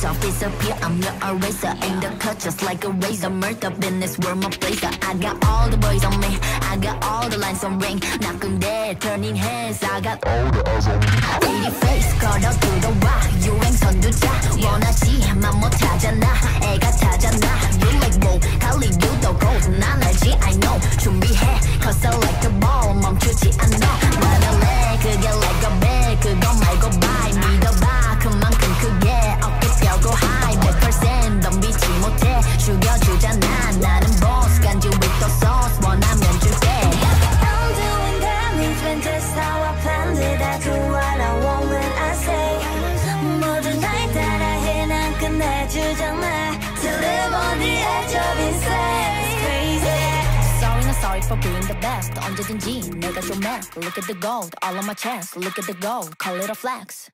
yourself disappear I'm the eraser. In the cut just like a razor. Murdered in this worm my place. I got all the boys on me. I got all the lines on ring. Knocking dead, turning heads. I got all the eyes on me. Pretty face. sorry for being the best 언제든지 내가 좀 mad Look at the gold all on my chest Look at the gold call it a flex